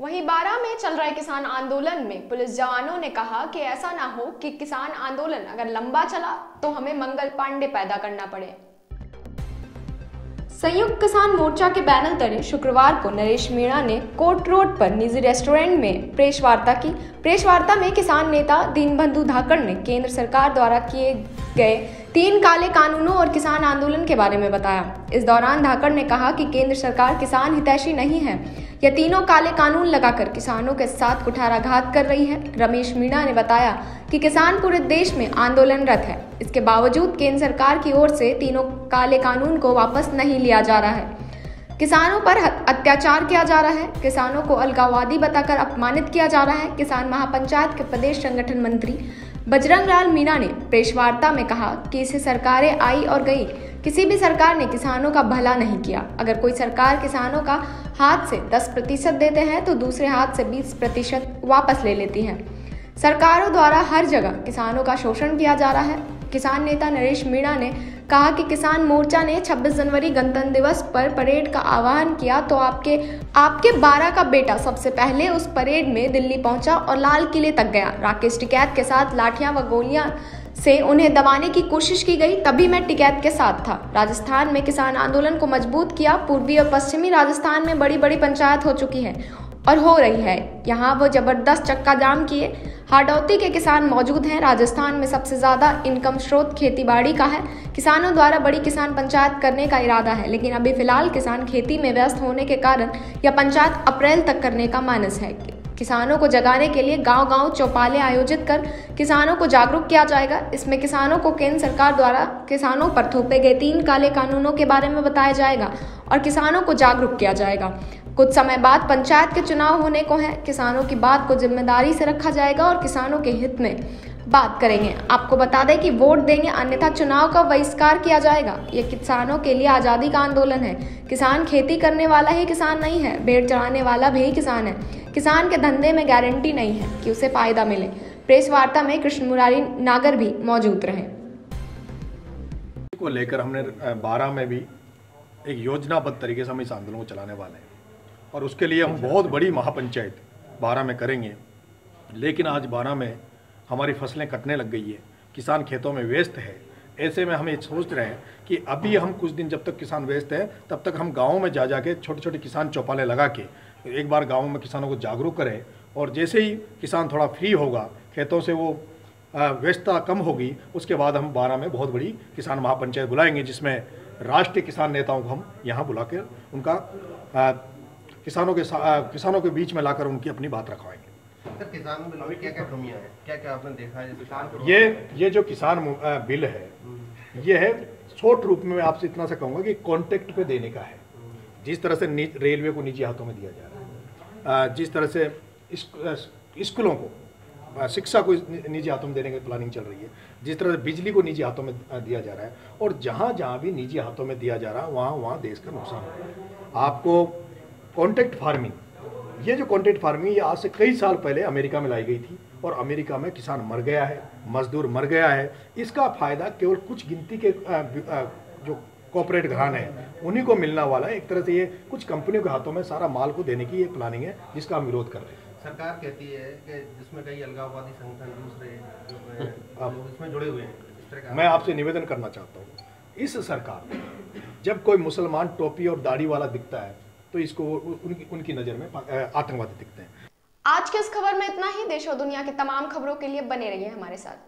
वहीं बारह में चल रहे किसान आंदोलन में पुलिस जवानों ने कहा कि ऐसा ना हो कि किसान आंदोलन अगर लंबा चला तो हमें मंगल पांडे पैदा करना पड़े। संयुक्त किसान मोर्चा के बैनर तले शुक्रवार को नरेश मीणा ने कोर्ट रोड पर निजी रेस्टोरेंट में प्रेस वार्ता की। प्रेस वार्ता में किसान नेता दीनबंधु धाकड़ ने केंद्र सरकार द्वारा किए गए तीन काले कानूनों और किसान आंदोलन के बारे में बताया। इस दौरान धाकड़ ने कहा कि केंद्र सरकार किसान हितैषी नहीं है। यह तीनों काले कानून लगाकर किसानों के साथ कुठाराघात कर रही है। रमेश मीणा ने बताया कि किसान पूरे देश में आंदोलनरत है। इसके बावजूद केंद्र सरकार की ओर से तीनों काले कानून को वापस नहीं लिया जा रहा है। किसानों पर अत्याचार किया जा रहा है। किसानों को अलगाववादी बताकर अपमानित किया जा रहा है। किसान महापंचायत के प्रदेश संगठन मंत्री बजरंग लाल मीणा ने प्रेस वार्ता में कहा कि इसे सरकारें आई और गई। किसी भी सरकार ने किसानों का भला नहीं किया। अगर कोई सरकार किसानों का हाथ से 10 प्रतिशत देते हैं तो दूसरे हाथ से 20 प्रतिशत वापस ले लेती हैं। सरकारों द्वारा हर जगह किसानों का शोषण किया जा रहा है। किसान नेता नरेश मीणा ने कहा कि किसान मोर्चा ने 26 जनवरी गणतंत्र दिवस पर परेड का आह्वान किया तो आपके आपके बारह का बेटा सबसे पहले उस परेड में दिल्ली पहुँचा और लाल किले तक गया। राकेश टिकैत के साथ लाठियाँ व गोलियाँ से उन्हें दबाने की कोशिश की गई, तभी मैं टिकैत के साथ था। राजस्थान में किसान आंदोलन को मज़बूत किया, पूर्वी और पश्चिमी राजस्थान में बड़ी बड़ी पंचायत हो चुकी है। और हो रही है। यहाँ वो ज़बरदस्त चक्का जाम किए। हाडौती के किसान मौजूद हैं। राजस्थान में सबसे ज़्यादा इनकम स्रोत खेतीबाड़ी का है। किसानों द्वारा बड़ी किसान पंचायत करने का इरादा है, लेकिन अभी फ़िलहाल किसान खेती में व्यस्त होने के कारण यह पंचायत अप्रैल तक करने का मानस है। किसानों को जगाने के लिए गाँव गाँव चौपाले आयोजित कर किसानों को जागरूक किया जाएगा। इसमें किसानों को केंद्र सरकार द्वारा किसानों पर थोपे गए तीन काले कानूनों के बारे में बताया जाएगा और किसानों को जागरूक किया जाएगा। कुछ समय बाद पंचायत के चुनाव होने को हैं। किसानों की बात को ज़िम्मेदारी से रखा जाएगा और किसानों के हित में बात करेंगे। आपको बता दें कि वोट देंगे अन्यथा चुनाव का बहिष्कार किया जाएगा। ये किसानों के लिए आज़ादी का आंदोलन है। किसान खेती करने वाला ही किसान नहीं है। भेड़ चढ़ाने वाला भी किसान है। किसान के धंधे में गारंटी नहीं है कि उसे फ़ायदा मिले। प्रेस वार्ता में कृष्ण मुरारी नागर भी मौजूद रहे। को लेकर हमने बारह में भी एक योजनाबद्ध तरीके से हम इस आंदोलन को चलाने वाले हैं। और उसके लिए हम बहुत बड़ी महापंचायत बारह में करेंगे। लेकिन आज बारह में हमारी फ़सलें कटने लग गई है, किसान खेतों में व्यस्त है। ऐसे में हम ये सोच रहे हैं कि अभी हम कुछ दिन जब तक किसान व्यस्त है, तब तक हम गाँव में जा जाके छोटे छोटे किसान चौपाले लगा के एक बार गाँव में किसानों को जागरूक करें। और जैसे ही किसान थोड़ा फ्री होगा, खेतों से वो व्यस्तता कम होगी, उसके बाद हम बारह में बहुत बड़ी किसान महापंचायत बुलाएँगे, जिसमें राष्ट्रीय किसान नेताओं को हम यहाँ बुला कर उनका किसानों के किसानों के बीच में लाकर उनकी अपनी बात रखवाएँगे। सर किसान में क्या क्या कमियाँ हैं? क्या क्या आपने देखा है? ये ये जो किसान बिल है ये है शॉर्ट रूप में मैं आपसे इतना सा कहूँगा कि कॉन्ट्रैक्ट पे देने का है। जिस तरह से रेलवे को निजी हाथों में दिया जा रहा है जिस तरह से स्कूलों को शिक्षा को निजी हाथों में देने की प्लानिंग चल रही है जिस तरह से बिजली को निजी हाथों में दिया जा रहा है और जहाँ जहाँ भी निजी हाथों में दिया जा रहा है वहाँ वहाँ देश का नुकसान हो रहा है। आपको कॉन्ट्रैक्ट फ़ार्मिंग ये जो कॉन्ट्रैक्ट फ़ार्मिंग ये आज से कई साल पहले अमेरिका में लाई गई थी और अमेरिका में किसान मर गया है मजदूर मर गया है। इसका फ़ायदा केवल कुछ गिनती के जो कॉपरेट घराने हैं उन्हीं को मिलना वाला है। एक तरह से ये कुछ कंपनियों के हाथों में सारा माल को देने की ये प्लानिंग है जिसका हम विरोध कर रहे हैं। सरकार कहती है कि जिसमें कई अलगाववादी संगठन दूसरे इसमें जुड़े हुए हैं मैं आपसे निवेदन करना चाहता हूँ। इस सरकार जब कोई मुसलमान टोपी और दाढ़ी वाला दिखता है तो इसको उनकी उनकी नज़र में आतंकवादी दिखते हैं। आज के इस खबर में इतना ही। देश और दुनिया की तमाम खबरों के लिए बने रहिए हमारे साथ।